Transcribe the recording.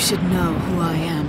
should know who I am.